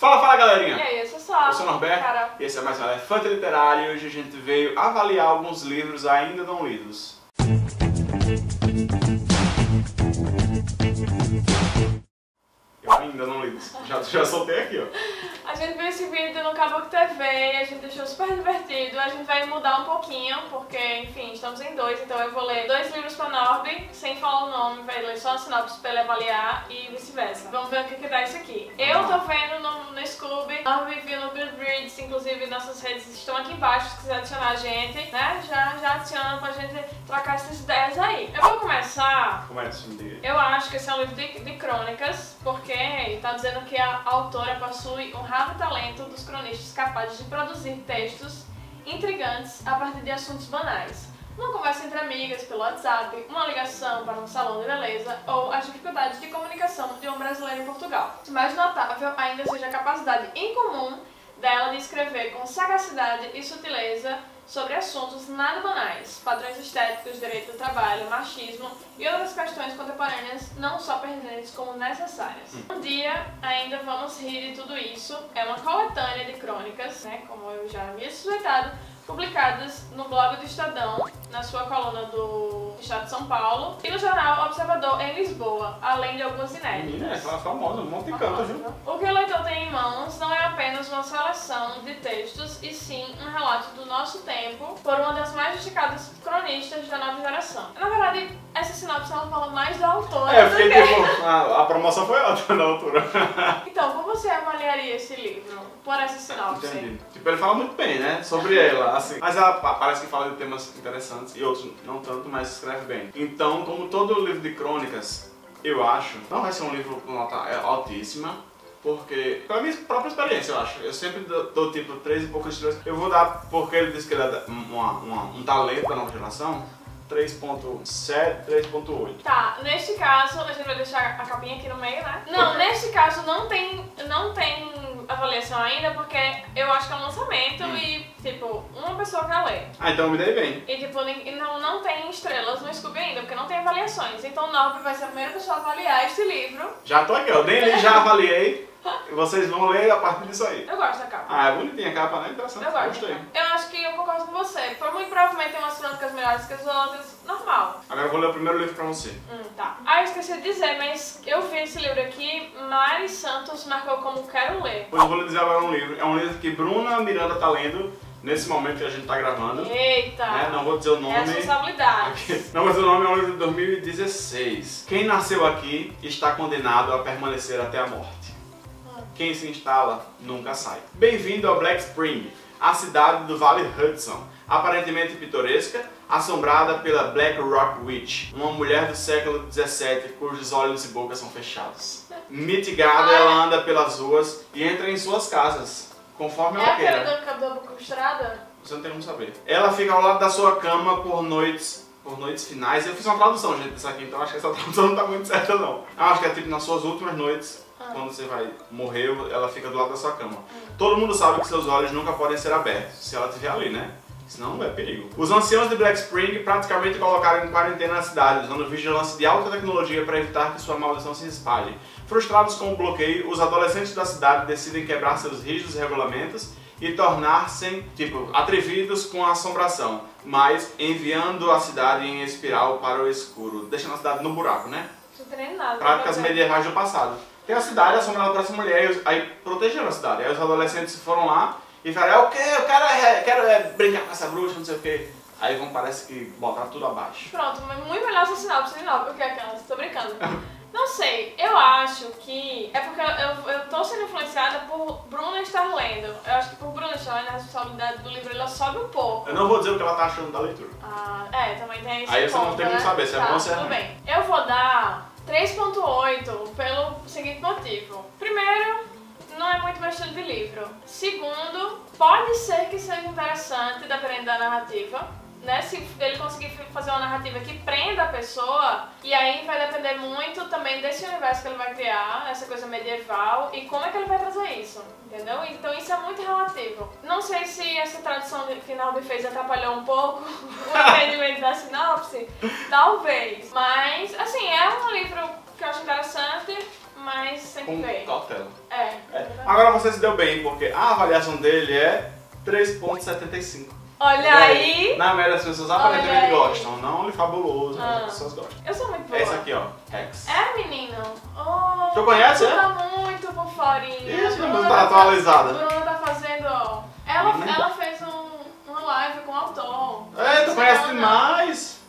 Fala, fala galerinha! E aí, eu sou só. Eu sou o Norberto Carol. e esse é mais um Elefante Literário e hoje a gente veio avaliar alguns livros ainda não lidos. Eu ainda não lidos. Já, já soltei aqui, ó. A gente viu esse vídeo no Caboclo TV a gente achou super divertido. A gente vai mudar um pouquinho, porque, enfim, estamos em dois, então eu vou ler dois livros pra Norby, sem falar o nome, vai ler só a sinopse pra ele avaliar e vice-versa. Vamos ver o que, que dá isso aqui. Eu tô vendo no, no Scooby, Norby viu no Goodreads, inclusive nossas redes estão aqui embaixo, se quiser adicionar a gente, né? Já, já adiciona pra gente trocar essas ideias aí. Eu vou começar Começa. Eu acho que esse é um livro de, de crônicas, porque está dizendo que a autora possui um raro talento dos cronistas capazes de produzir textos intrigantes a partir de assuntos banais. Uma conversa entre amigas pelo WhatsApp, uma ligação para um salão de beleza ou as dificuldades de comunicação de um brasileiro em Portugal. Mais notável ainda seja a capacidade incomum dela de escrever com sagacidade e sutileza sobre assuntos nada banais, padrões estéticos, direito do trabalho, machismo e outras questões contemporâneas não só pertinentes como necessárias. Um dia ainda vamos rir de tudo isso. É uma coletânea de crônicas, né, como eu já havia suspeitado, publicadas no blog do Estadão, na sua coluna do Estado de São Paulo e no jornal Observador em Lisboa, além de algumas inéditas. Menina, essa é famosa, um monte de canto, viu? O que o leitor tem uma seleção de textos, e sim um relato do nosso tempo por uma das mais destacadas cronistas da nova geração. Na verdade, essa sinopse ela fala mais da autora É, eu do fiquei que... tipo, a, a promoção foi ótima na altura. Então, como você avaliaria esse livro por essa sinopse? Entendi. Tipo, ele fala muito bem, né? Sobre ela, assim. Mas ela pa- parece que fala de temas interessantes e outros não tanto, mas escreve bem. Então, como todo livro de crônicas, eu acho, não vai ser um livro com nota é, altíssima. Porque, pela minha própria experiência, eu acho. Eu sempre dou, dou, tipo três e poucas estrelas. Eu vou dar, porque ele disse que ele é uma- uma- um talento da nova geração, 3.7, 3.8. Tá, neste caso, a gente vai deixar a capinha aqui no meio, né? Não, neste caso não tem, não tem avaliação ainda, porque eu acho que é um lançamento Hum. e, tipo, uma pessoa quer ler. Ah, então eu me dei bem. E tipo, não, não tem estrelas no Scooby ainda, porque não tem avaliações. Então o Norby vai ser a primeira pessoa a avaliar este livro. Já tô aqui, ó. Nem li, já avaliei. Vocês vão ler a partir disso aí. Eu gosto da capa. Ah, é bonitinha a capa, né? Interessante. Eu gosto. Gostei. Eu acho que eu concordo com você. Por muito provavelmente tem umas crônicas melhores que as outras. Normal. Agora eu vou ler o primeiro livro pra você. Hum, tá. Ah, eu esqueci de dizer, mas eu vi esse livro aqui, Mari Santos marcou como quero ler. Pois eu vou lhe dizer agora um livro. É um livro que Bruna Miranda tá lendo nesse momento que a gente tá gravando. Eita! Né? Não vou dizer o nome. Responsabilidade. Aqui. Não, mas o nome é um livro de 2016. Quem nasceu aqui está condenado a permanecer até a morte. Quem se instala nunca sai. Bem-vindo ao Black Spring, a cidade do Vale Hudson, aparentemente pitoresca, assombrada pela Black Rock Witch, uma mulher do século XVII cujos olhos e boca são fechados. Mitigada, ela anda pelas ruas e entra em suas casas, conforme É ela do cabelo boca costurada? Você não tem como saber. Ela fica ao lado da sua cama por noites, por noites finais. Eu fiz uma tradução, gente, disso aqui, então acho que essa tradução não tá muito certa, não. Eu acho que é tipo nas suas últimas noites. Quando você vai morrer, ela fica do lado da sua cama. Todo mundo sabe que seus olhos nunca podem ser abertos, se ela estiver ali, né? Senão é perigo. Os anciãos de Black Spring praticamente colocaram em quarentena a cidade, usando vigilância de alta tecnologia para evitar que sua maldição se espalhe. Frustrados com o bloqueio, os adolescentes da cidade decidem quebrar seus rígidos regulamentos e tornar-se, tipo, atrevidos com a assombração, mas enviando a cidade em espiral para o escuro, deixando a cidade no buraco, né? Nada. Práticas tem. medievais do passado. Tem a cidade assombrada por essa mulher, aí protegeram a cidade. Aí os adolescentes foram lá e falaram, é o? Eu quero, é, quero é, brincar com essa bruxa, não sei o quê. Aí vão, parece que botar tudo abaixo. Pronto, mas muito melhor essa sinopse de novo, porque aquelas, tô brincando. Não sei, eu acho que. É porque eu, eu, eu tô sendo influenciada por Bruna estar lendo. Eu acho que por Bruna estar lendo, a responsabilidade do livro ela sobe um pouco. Eu não vou dizer o que ela tá achando da leitura. Ah, é, também tem esse Aí você não tem como né? saber se é tá, bom ou se é tudo bem. Eu vou dar 3.8 pelo seguinte motivo. Primeiro, não é muito meu estilo de livro. Segundo, pode ser que seja interessante, dependendo da narrativa. Né? Se ele conseguir fazer uma narrativa que prenda a pessoa, e aí vai depender muito também desse universo que ele vai criar, essa coisa medieval, e como é que ele vai trazer isso, entendeu? Então isso é muito relativo. Não sei se essa tradução de- que Norby fez atrapalhou um pouco o sinopse, talvez. Mas, assim, é um livro que eu acho interessante, mas sem que Com ver. cautela. É. É. Agora você se deu bem, porque a avaliação dele é 3.75. Olha E aí. Na média as pessoas aparentemente gostam, não ele fabuloso, mas Ah. as pessoas gostam. Eu sou muito boa. É esse aqui, ó, Rex. É, menino? Oh, Tu conhece, tu é? tá muito por forinha. Isso, Bruna não tá atualizada. Bruna tá fazendo, ó. Ela, ela fez um, uma live com o autor. É, tu conhece demais.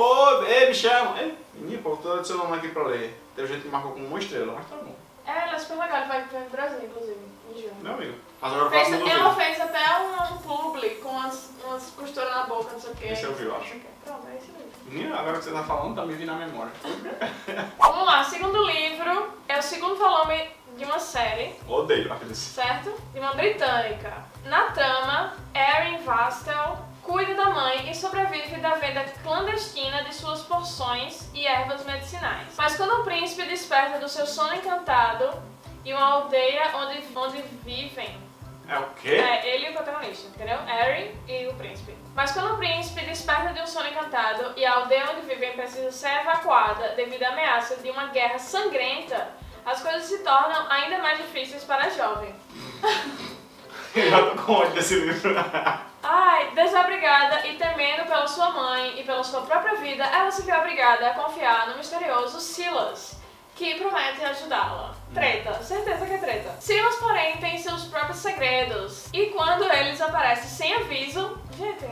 Ô, ei, me chama. Ei, menino, pô, tô adicionando aqui pra ler. Teve gente que marcou com uma estrela, mas tá bom. É, ela é super legal. Ele vai pro Brasil, inclusive, em junho. Meu amigo. Mas agora eu Fez, faço no ela fez até um, um publi com umas, umas costuras na boca, não sei o que. Esse eu vi, eu acho. Pronto, é isso mesmo. Agora que você tá falando, tá me vindo na memória. Vamos lá, segundo livro é o segundo volume de uma série, Odeio aqueles. certo? De uma britânica. Na trama, Erin Vastel cuida da mãe e sobrevive da venda clandestina de suas porções e ervas medicinais. Mas quando o príncipe desperta do seu sono encantado e uma aldeia onde, onde vivem É o quê? É, ele e o protagonista, entendeu? Harry e o príncipe. Mas quando o príncipe desperta de um sono encantado e a aldeia onde vivem precisa ser evacuada devido à ameaça de uma guerra sangrenta, as coisas se tornam ainda mais difíceis para a jovem. Eu já tô com ódio desse livro. Ai, desabrigada e temendo pela sua mãe e pela sua própria vida, ela se vê obrigada a confiar no misterioso Silas, que promete ajudá-la. Treta, certeza que é treta. Silas, porém, tem seus próprios segredos. E quando ele desaparece sem aviso.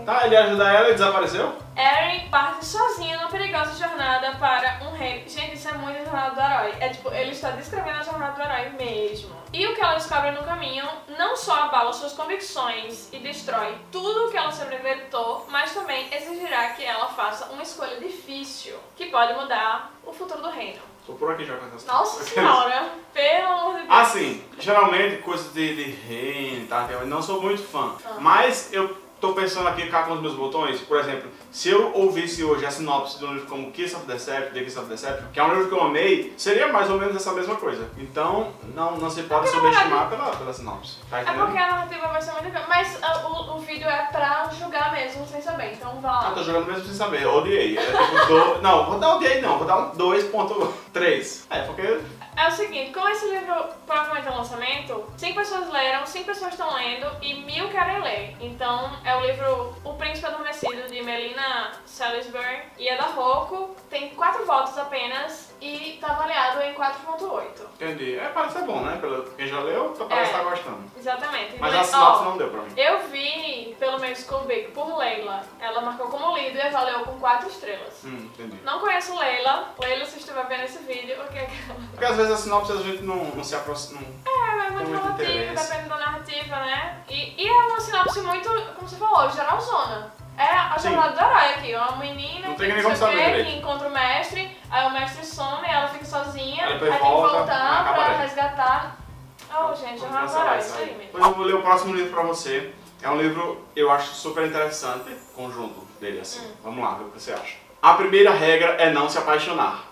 Tá, ele ia ajudar ela e desapareceu? Erin parte sozinha numa perigosa jornada para um reino. Gente, isso é muito a jornada do herói. É tipo, ele está descrevendo a jornada do herói mesmo. E o que ela descobre no caminho não só abala suas convicções e destrói tudo o que ela sempre acreditou, mas também exigirá que ela faça uma escolha difícil que pode mudar o futuro do reino. Tô por aqui já com essas Nossa coisas. senhora, pelo amor de Deus. Assim, geralmente coisas de, de reino, tá? Eu não sou muito fã. Ah. Mas eu tô pensando aqui cá com os meus botões, por exemplo, se eu ouvisse hoje a sinopse de um livro como Kiss of Deception, The Kiss of Deception, que é um livro que eu amei, seria mais ou menos essa mesma coisa. Então, não, não se pode Porque, pela, pela sinopse. Tá É porque a narrativa vai ser muito grande. Mas ah, o, o vídeo é pra julgar mesmo, sem saber. Então vá lá. Ah, tô jogando mesmo sem saber, eu odiei. É tipo, do... Não, vou dar odiei não, vou dar um 2.3. É, porque É o seguinte, como esse livro provavelmente um lançamento, cinco pessoas leram, cinco pessoas estão lendo e mil querem ler. Então é o livro O Príncipe Adormecido de Melina Salisbury e é da Rocco, tem quatro votos apenas e tá avaliado em 4.8. entendi. É, parece ser bom, né? Pelo quem já leu, parece É. estar gostando. Exatamente. Mas a sinopse não deu pra mim. Eu vi pelo meu Scooby por Leila. Ela marcou como lido e avaliou com quatro estrelas. Hum, entendi. Não conheço Leila. Leila, se estiver vendo esse vídeo, o que é que ela... Porque às vezes a sinopse a gente não, não se aproxima. Não... É, é muito relativo, depende da narrativa, né? E, e é uma sinopse muito, como você falou, geralzona. É a jornada do herói aqui, uma menina Não que, tem nem saber que encontra o mestre, aí o mestre some, ela fica sozinha, Aí tem que volta, voltar pra resgatar. Oh, gente, do cancelar herói, isso aí. mesmo. Pois eu vou ler o próximo livro pra você. É um livro, eu acho super interessante, conjunto dele, assim. Hum. Vamos lá, ver o que você acha. A primeira regra é não se apaixonar.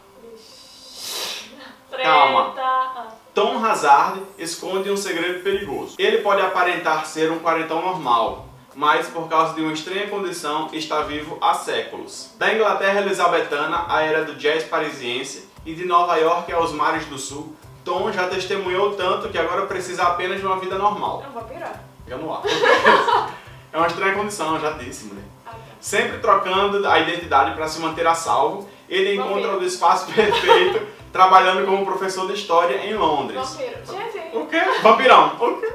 Treta. Calma. Tom Hazard esconde um segredo perigoso. Ele pode aparentar ser um quarentão normal, mas por causa de uma estranha condição está vivo há séculos. Da Inglaterra elizabetana à era do jazz parisiense e de Nova York aos mares do sul, Tom já testemunhou tanto que agora precisa apenas de uma vida normal. Eu vou pirar. Fica no ar. é uma estranha condição, já disse, mulher. Ah, tá. Sempre trocando a identidade para se manter a salvo, ele Vampiro. encontra o espaço perfeito trabalhando como professor de história em Londres. Vampiro. Gente, O quê? Vampirão. O quê?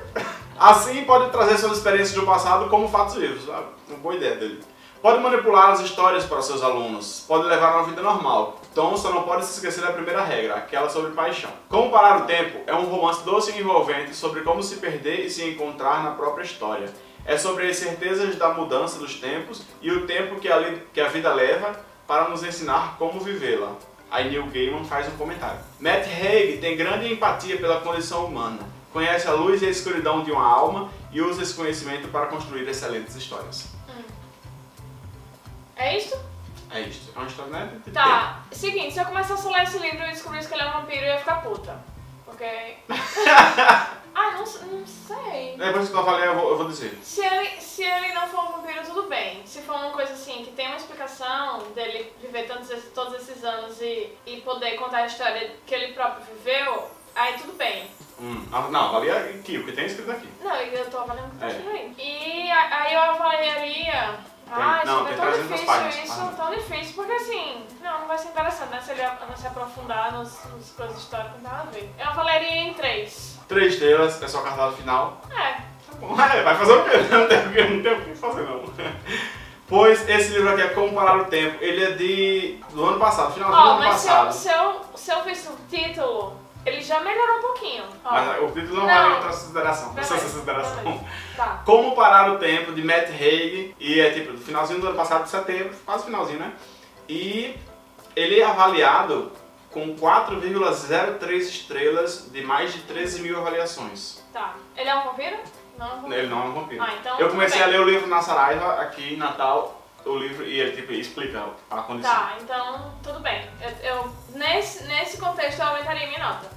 Assim pode trazer suas experiências do passado como fatos vivos. Uma boa ideia dele. Pode manipular as histórias para seus alunos. Pode levar uma vida normal. Tom só não pode se esquecer da primeira regra, aquela sobre paixão. Como Parar o Tempo é um romance doce e envolvente sobre como se perder e se encontrar na própria história. É sobre as certezas da mudança dos tempos e o tempo que a, que a vida leva para nos ensinar como vivê-la. Aí Neil Gaiman faz um comentário. Matt Haig tem grande empatia pela condição humana. Conhece a luz e a escuridão de uma alma e usa esse conhecimento para construir excelentes histórias. é isso? É isso. É uma história, né? de- Tá, seguinte, se eu começasse a ler esse livro e descobrisse que ele é um vampiro, eu ia ficar puta. Porque. ah, não, não sei. tempo. Depois que eu falei, eu vou, eu vou dizer. Se ele, se ele não for um vampiro, tudo bem. Se for uma coisa assim, que tem uma explicação dele viver tantos, todos esses anos e, e poder contar a história que ele próprio viveu, aí tudo bem. Hum, não, avalia aqui, o que tem escrito aqui. Não, eu tô avaliando o que tá É. escrito aí. E aí eu avaliaria. Ah, não, isso tem é tão 300 difícil páginas. isso, tão difícil, porque assim, não, não vai ser interessante, né? Se ele a- se aprofundar nos, nos coisas históricas, não tem nada a ver. Eu avaliaria em três. Três estrelas, é só cartaz final. É, Tá bom, é, vai fazer o quê? Não tem, não tem o que fazer não. Pois esse livro aqui é Como Parar o Tempo, ele é de do ano passado, final do ano mas se eu, passado. se, eu, se eu visse o título, ele já melhorou um pouquinho. Ó, Mas o título não, Não. vale outra consideração. Beleza, Essa consideração. beleza. tá. Como Parar o Tempo, de Matt Haig, e é tipo do finalzinho do ano passado, de setembro, quase finalzinho, né? E ele é avaliado com 4,03 estrelas de mais de 13 mil avaliações. Tá. Ele é um vampiro? Não é um vampiro. Ele não é um vampiro. Ah, então Eu comecei a ler o livro na Saraiva, aqui em Natal, o livro, e ele tipo, explica a condição. Tá, então tudo bem. Eu, eu- nesse, nesse contexto eu aumentaria minha nota.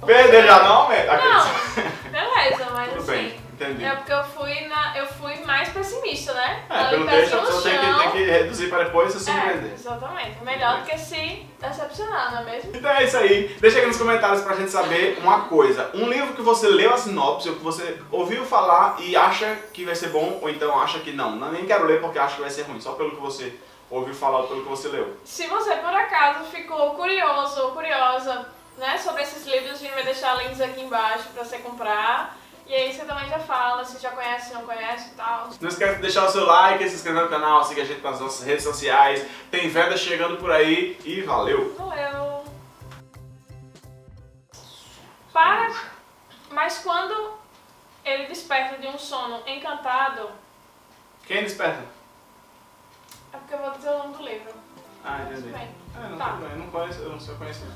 Já não, aumenta. Não, beleza, mas Tudo assim. bem, entendi. É porque eu fui, na, eu fui mais pessimista, né? É, Ali pelo texto a pessoa tem que, tem que reduzir para depois se É, surpreender. exatamente. Melhor do que se decepcionar, não é mesmo? Então é isso aí. Deixa aqui nos comentários pra gente saber uma coisa. Um livro que você leu a sinopse, ou que você ouviu falar e acha que vai ser bom, ou então acha que não. Não nem quero ler porque acho que vai ser ruim, só pelo que você ouviu falar ou pelo que você leu. Se você por acaso ficou curioso ou curiosa né, sobre esses livros, a gente vai deixar links aqui embaixo pra você comprar. E aí você também já fala se já conhece, se não conhece e tal. Não esquece de deixar o seu like, se inscrever no canal, seguir a gente nas nossas redes sociais. Tem vendas chegando por aí e valeu! Valeu! Para. Mas quando ele desperta de um sono encantado, Quem desperta? é porque eu vou dizer o nome do livro. Ah, entendi. É, não, Tá. Eu não conheço, eu não sei conhecer.